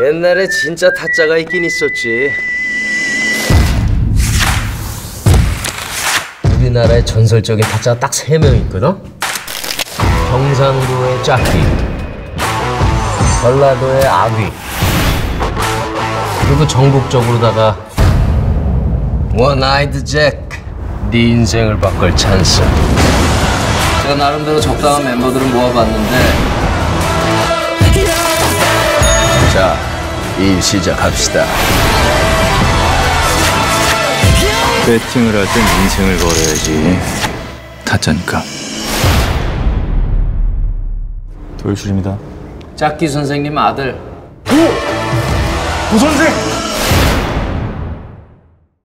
옛날에 진짜 타짜가 있긴 있었지. 우리나라에 전설적인 타짜가 딱 세 명 있거든. 경상도의 짝귀, 전라도의 아귀, 그리고 전국적으로다가 원아이드 잭. 네 인생을 바꿀 찬스. 제가 나름대로 적당한 멤버들을 모아봤는데 자, 일 시작합시다. 배팅을 할 땐 인생을 걸어야지. 타짜니까. 도일출입니다. 짝기 선생님 아들 우 선생!